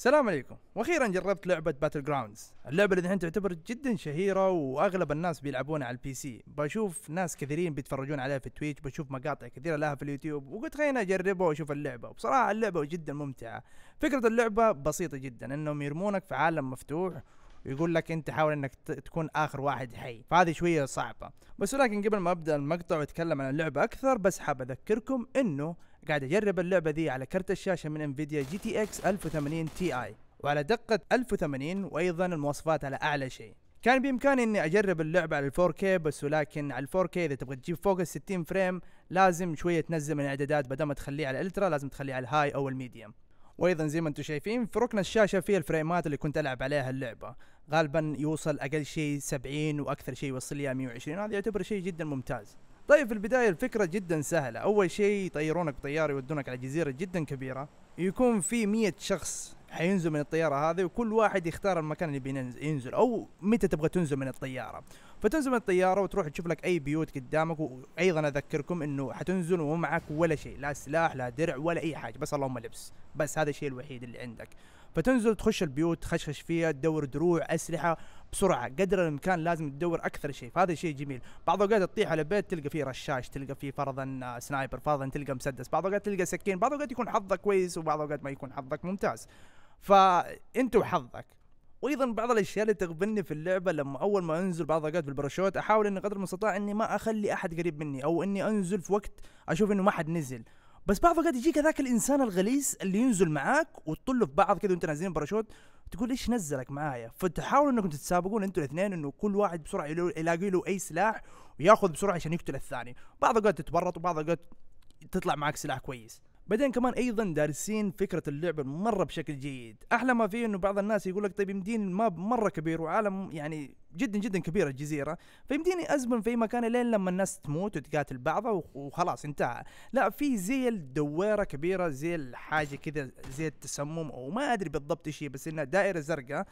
السلام عليكم. وأخيرا جربت لعبة Battlegrounds اللعبة اللي الحين تعتبر جدا شهيرة وأغلب الناس بيلعبونها على ال PC بشوف ناس كثيرين بيتفرجون عليها في تويتش بشوف مقاطع كثيرة لها في اليوتيوب وقلت خلينا أجربها وأشوف اللعبة. وبصراحة اللعبة جدا ممتعة. فكرة اللعبة بسيطة جدا إنهم يرمونك في عالم مفتوح ويقول لك أنت حاول إنك تكون آخر واحد حي. فهذه شوية صعبة. بس ولكن قبل ما أبدأ المقطع وأتكلم عن اللعبة أكثر بس حاب أذكركم إنه قاعد اجرب اللعبة دي على كرت الشاشة من انفيديا GTX 1080 Ti وعلى دقة 1080 وأيضا المواصفات على أعلى شيء. كان بإمكاني إني أجرب اللعبة على 4K بس ولكن على 4K إذا تبغى تجيب فوق ال 60 frame لازم شوية تنزل من الإعدادات بدل ما تخليه على ال ultra لازم تخليه على ال high أو ال medium وأيضا زي ما أنتم شايفين في ركن الشاشة في الفريمات اللي كنت ألعب عليها اللعبة. غالبا يوصل أقل شيء 70 وأكثر شيء يوصل لي 120 هذا يعتبر شيء جدا ممتاز. طيب في البداية الفكرة جدا سهلة. أول شيء يطيرونك بطيارة يودونك على جزيرة جدا كبيرة. يكون في مية شخص حينزل من الطيارة هذه وكل واحد يختار المكان اللي بينزل ينزل أو متى تبغى تنزل من الطيارة. فتنزل من الطيارة وتروح تشوف لك أي بيوت قدامك وأيضا أذكركم إنه حتنزل وما معك ولا شيء لا سلاح لا درع ولا أي حاجة بس اللهم لبس. بس هذا الشيء الوحيد اللي عندك. فتنزل تخش البيوت تخشخش فيها تدور دروع أسلحة بسرعة قدر الإمكان لازم تدور أكثر شيء فهذا شيء جميل. بعض الأوقات تطيح على بيت تلقى فيه رشاش تلقى فيه فرضا sniper فرضا تلقى مسدس بعض الأوقات تلقى سكين بعض الأوقات يكون حظك كويس وبعض الأوقات ما يكون حظك ممتاز. فأنت وحظك. وأيضا بعض الأشياء اللي تغثني في اللعبة لما أول ما أنزل بعض الاوقات بالباراشوت أحاول إني قدر المستطاع إني ما أخلي أحد قريب مني أو إني أنزل في وقت أشوف إنه ما حد نزل. بس بعض الاوقات يجيك هذاك الإنسان الغليظ اللي ينزل معاك وتطلوا في بعض كذا وانت نازلين باراشوت تقول إيش نزلك معايا؟ فتحاولوا إنكم تتسابقون أنتوا الاثنين إنه كل واحد بسرعة يلاقي له أي سلاح وياخذ بسرعة عشان يقتل الثاني. بعض الاوقات تتورط وبعض الاوقات تطلع معك سلاح كويس. بعدين كمان أيضا دارسين فكرة اللعبه مره بشكل جيد. أحلى ما فيه إنه بعض الناس يقول لك طيب يمديني الماب مرة كبير وعالم يعني جدا جدا كبير الجزيرة فيمديني أزمن في مكان لين لما الناس تموت وتقاتل بعضها وخ- وخلاص انتهى. لا في زي الدويره كبيرة زي الحاجة كذا زي التسمم أو ما أدري بالضبط إيش بس إنها دائرة زرقاء.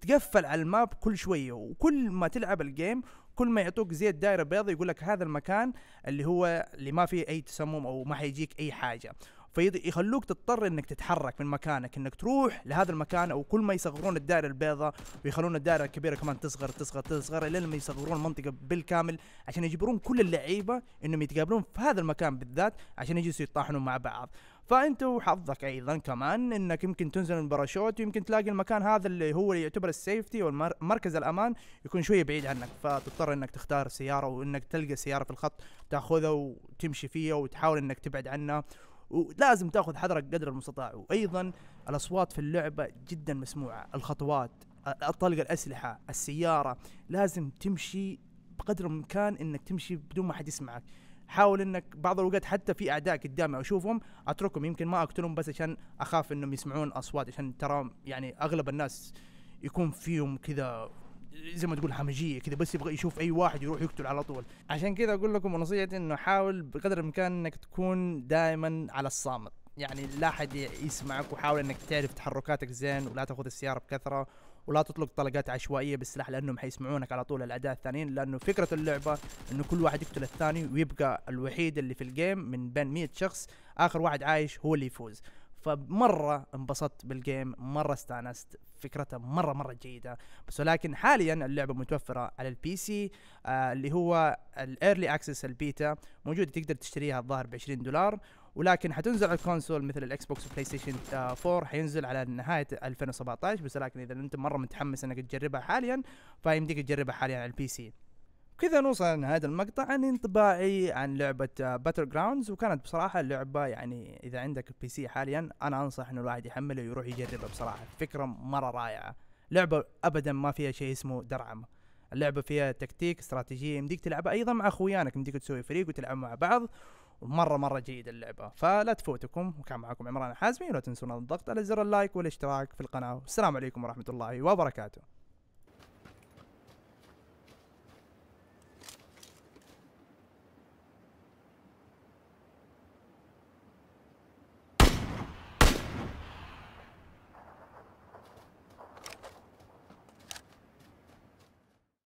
تقفل على الماب كل شوية وكل ما تلعب الجيم كل ما يعطوك زي الدائره بيضاء يقول لك هذا المكان اللي هو اللي ما فيه أي تسمم أو ما حيجيك أي حاجة. فيخلوك تضطر إنك تتحرك من مكانك إنك تروح لهذا المكان أو كل ما يصغرون الدائرة البيضاء ويخلون الدائرة الكبيرة كمان تصغر تصغر تصغر إلى لما يصغرون المنطقة بالكامل عشان يجبرون كل اللعيبة إنهم يتقابلون في هذا المكان بالذات عشان يجلسوا يطاحنوا مع بعض. فأنت وحظك أيضا كمان إنك يمكن تنزل من باراشوت ويمكن تلاقي المكان هذا اللي هو اللي يعتبر السيفتي والمركز الأمان يكون شوية بعيد عنك. فتضطر إنك تختار سيارة وإنك تلقى سيارة في الخط تأخذها وتمشي فيها وتحاول إنك تبعد عنها. ولازم تاخذ حذرك قدر المستطاع. وأيضا الأصوات في اللعبة جدا مسموعة. الخطوات طلق الأسلحة السيارة لازم تمشي بقدر الإمكان إنك تمشي بدون ما حد يسمعك. حاول إنك بعض الأوقات حتى في أعداء قدامي أشوفهم أتركهم. يمكن ما اقتلهم بس عشان أخاف إنهم يسمعون أصوات عشان ترى يعني أغلب الناس يكون فيهم كذا زي ما تقول همجيه كذا بس يبغى يشوف أي واحد يروح يقتل على طول. عشان كذا أقول لكم نصيحتي إنه حاول بقدر الإمكان إنك تكون دائما على الصامت. يعني لا حد يسمعك وحاول إنك تعرف تحركاتك زين ولا تاخذ السيارة بكثرة ولا تطلق طلقات عشوائية بالسلاح لأنهم حيسمعونك على طول الاعداء الثانيين. لأنه فكرة اللعبة إنه كل واحد يقتل الثاني ويبقى الوحيد اللي في ال game من بين 100 شخص آخر واحد عايش هو اللي يفوز. فمرة انبسطت بال game مرة استانست فكرتها مرة مرة جيدة. بس ولكن حاليا اللعبة متوفرة على ال PC آه اللي هو ال early access ال beta. موجودة تقدر تشتريها الظاهر ب 20 دولار. ولكن حتنزل على ال console مثل الاكس بوكس وبلاي ستيشن آه 4 حينزل على نهاية 2017 بس لكن إذا أنت مرة متحمس إنك تجربها حاليا فيمديك تجربها حاليا على ال PC كذا نوصل لنهاية المقطع عن انطباعي عن لعبة Battlegrounds وكانت بصراحة اللعبة يعني إذا عندك PC حاليا أنا أنصح إنه الواحد يحمله ويروح يجربها بصراحة. فكرة مرة رائعة. لعبة أبدا ما فيها شيء اسمه درعم. اللعبة فيها تكتيك استراتيجية يمديك تلعبها أيضا مع أخويانك يمديك تسوي فريق وتلعب مع بعض. ومرة مرة جيدة اللعبة. فلا تفوتكم. وكان معكم عمران الحازمي ولا تنسون الضغط على زر ال like والاشتراك في القناة. والسلام عليكم ورحمة الله وبركاته.